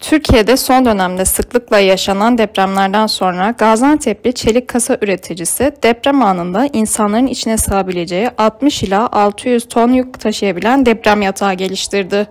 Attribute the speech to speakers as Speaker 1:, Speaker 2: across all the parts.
Speaker 1: Türkiye'de son dönemde sıklıkla yaşanan depremlerden sonra Gaziantep'li çelik kasa üreticisi deprem anında insanların içine sığabileceği 60 ila 600 ton yük taşıyabilen deprem yatağı geliştirdi.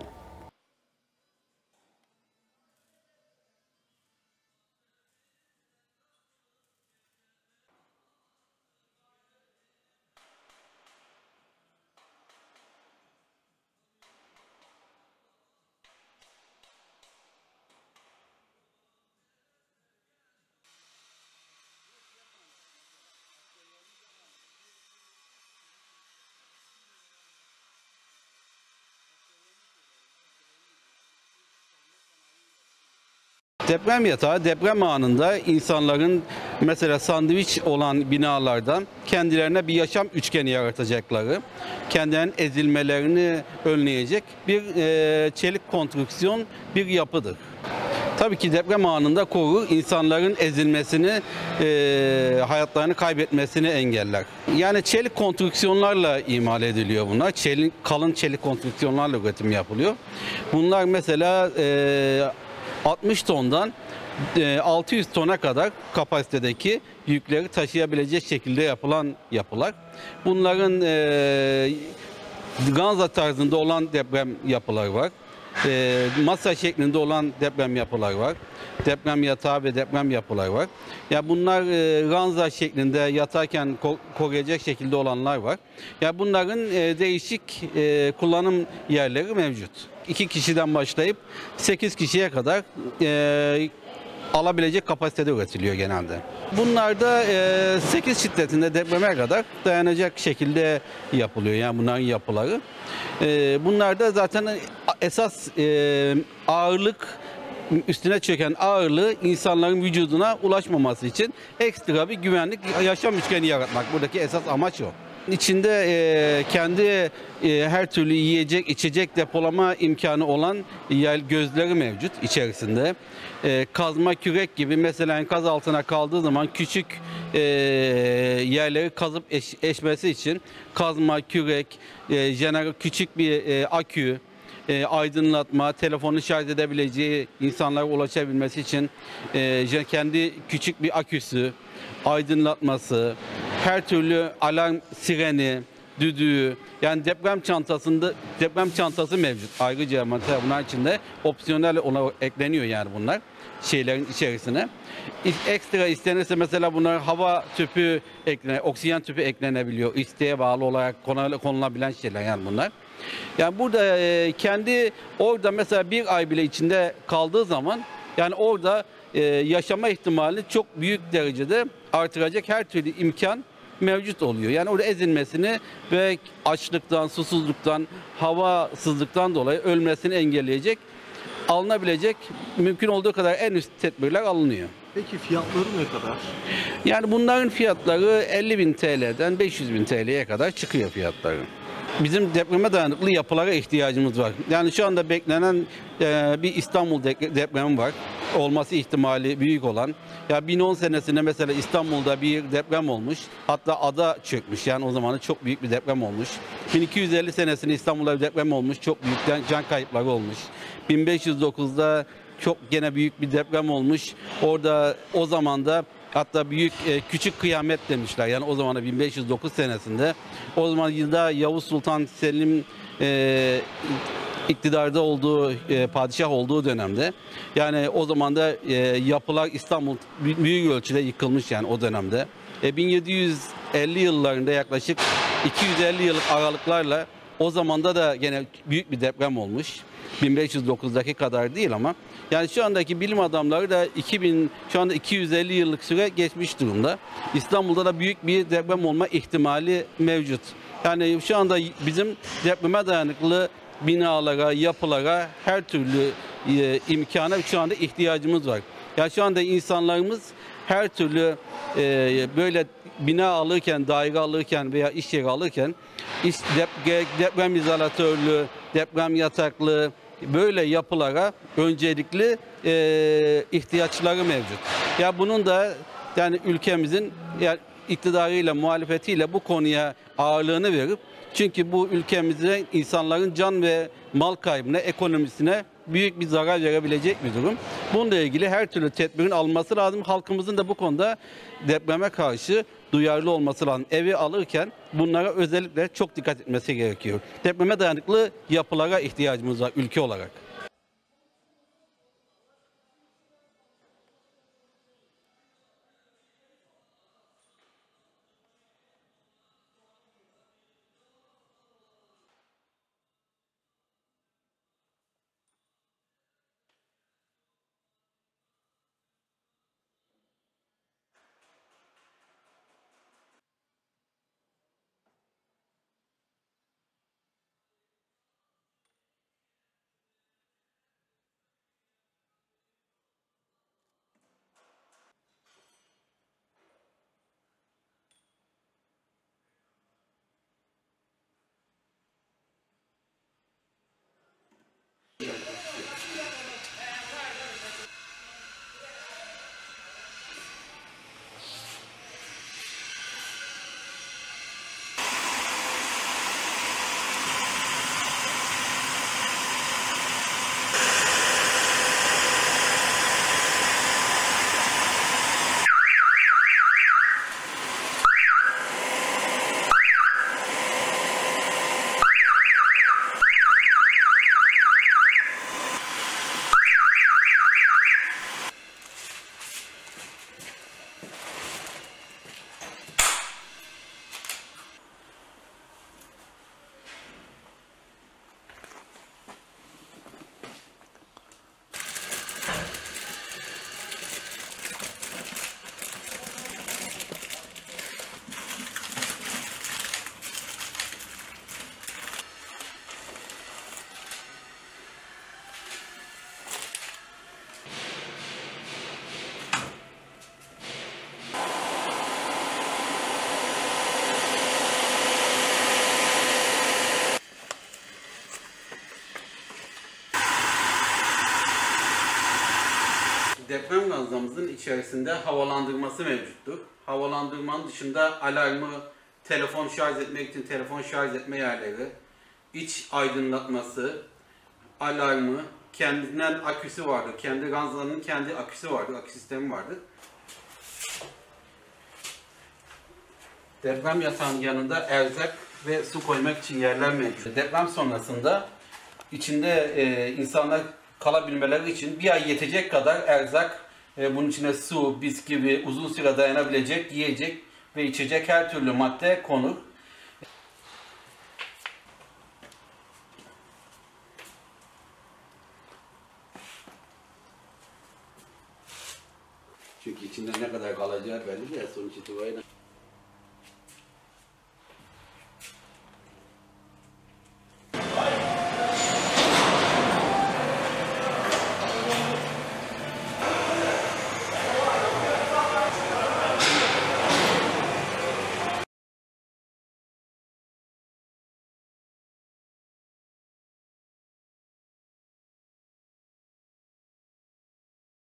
Speaker 2: Deprem yatağı deprem anında insanların mesela sandviç olan binalardan kendilerine bir yaşam üçgeni yaratacakları, kendilerinin ezilmelerini önleyecek bir e, çelik konstrüksiyon bir yapıdır. Tabii ki deprem anında korur, insanların ezilmesini, e, hayatlarını kaybetmesini engeller. Yani çelik konstrüksiyonlarla imal ediliyor bunlar. Çelik, kalın çelik konstrüksiyonlarla üretim yapılıyor. Bunlar mesela e, 60 tondan e, 600 tona kadar kapasitedeki yükleri taşıyabilecek şekilde yapılan yapılar. Bunların e, Ganza tarzında olan deprem yapılar var. E, masa şeklinde olan deprem yapılar var. Deprem yatağı ve deprem yapılar var. Ya bunlar e, ranza şeklinde yatarken ko- koruyacak şekilde olanlar var. Ya bunların e, değişik e, kullanım yerleri mevcut. İki kişiden başlayıp 8 kişiye kadar e, alabilecek kapasitede üretiliyor genelde. Bunlar da e, 8 şiddetinde depreme kadar dayanacak şekilde yapılıyor yani bunların yapıları. E, bunlar da zaten esas e, ağırlık üstüne çöken ağırlığı insanların vücuduna ulaşmaması için ekstra bir güvenlik yaşam üçgeni yaratmak. Buradaki esas amaç o. İçinde e, kendi e, her türlü yiyecek, içecek depolama imkanı olan yer gözleri mevcut içerisinde. E, kazma kürek gibi mesela enkaz altına kaldığı zaman küçük e, yerleri kazıp eş, eşmesi için kazma, kürek, e, jeneral küçük bir e, akü, e, aydınlatma, telefonu şarj edebileceği insanlara ulaşabilmesi için e, kendi küçük bir aküsü, aydınlatması, her türlü alarm sireni, düdüğü, yani deprem çantasında deprem çantası mevcut. Ayrıca mesela bunlar içinde opsiyonel olarak ekleniyor yani bunlar şeylerin içerisine. Ekstra istenirse mesela bunlar hava tüpü eklene, oksijen tüpü eklenebiliyor. İsteğe bağlı olarak konula- konulabilen şeyler yani bunlar. Yani burada kendi orada mesela bir ay bile içinde kaldığı zaman yani orada e, yaşama ihtimali çok büyük derecede artıracak her türlü imkan mevcut oluyor. Yani orada ezilmesini ve açlıktan, susuzluktan, havasızlıktan dolayı ölmesini engelleyecek, alınabilecek mümkün olduğu kadar en üst tedbirler alınıyor.
Speaker 3: Peki fiyatları ne kadar?
Speaker 2: Yani bunların fiyatları 50 bin TL'den 500 bin TL'ye kadar çıkıyor fiyatları. Bizim depreme dayanıklı yapılara ihtiyacımız var. Yani şu anda beklenen e, bir İstanbul de- depremi var. Olması ihtimali büyük olan. Ya 2010 senesinde mesela İstanbul'da bir deprem olmuş. Hatta ada çökmüş. Yani o zamanı çok büyük bir deprem olmuş. 1250 senesinde İstanbul'da bir deprem olmuş. Çok büyük can kayıpları olmuş. 1509'da çok gene büyük bir deprem olmuş. Orada o zaman da hatta büyük e, küçük kıyamet demişler. Yani o zamana 1509 senesinde. O zaman yılda Yavuz Sultan Selim e, iktidarda olduğu, e, padişah olduğu dönemde. Yani o zaman da e, yapılar İstanbul bü- büyük ölçüde yıkılmış yani o dönemde. E, 1750 yıllarında yaklaşık 250 yıllık aralıklarla o zamanda da gene büyük bir deprem olmuş. 1509'daki kadar değil ama yani şu andaki bilim adamları da 2000 şu anda 250 yıllık süre geçmiş durumda. İstanbul'da da büyük bir deprem olma ihtimali mevcut. Yani şu anda bizim depreme dayanıklı binalara, yapılara her türlü e, imkana şu anda ihtiyacımız var. Ya şu anda insanlarımız her türlü e, böyle bina alırken, daire alırken veya iş yeri alırken deprem izolatörlü, deprem yataklı böyle yapılara öncelikli e, ihtiyaçları mevcut. Ya bunun da yani ülkemizin yani iktidarıyla, muhalefetiyle bu konuya ağırlığını verip çünkü bu ülkemizde insanların can ve mal kaybına, ekonomisine büyük bir zarar verebilecek bir durum. Bununla ilgili her türlü tedbirin alınması lazım. Halkımızın da bu konuda depreme karşı duyarlı olması lazım. Evi alırken bunlara özellikle çok dikkat etmesi gerekiyor. Depreme dayanıklı yapılara ihtiyacımız var ülke olarak. Deprem gazlamızın içerisinde havalandırması mevcuttur. Havalandırmanın dışında alarmı, telefon şarj etmek için telefon şarj etme yerleri, iç aydınlatması, alarmı, kendinden aküsü vardır. Kendi ranzalarının kendi aküsü vardır, akü sistemi vardır. Deprem yatağının yanında erzak ve su koymak için yerler mevcut. Deprem sonrasında içinde e, insanlar kalabilmeleri için bir ay yetecek kadar erzak, e, bunun içine su, bisküvi, uzun süre dayanabilecek yiyecek ve içecek her türlü madde konur. Çünkü içinde ne kadar kalacağı belli de sonuç itibariyle.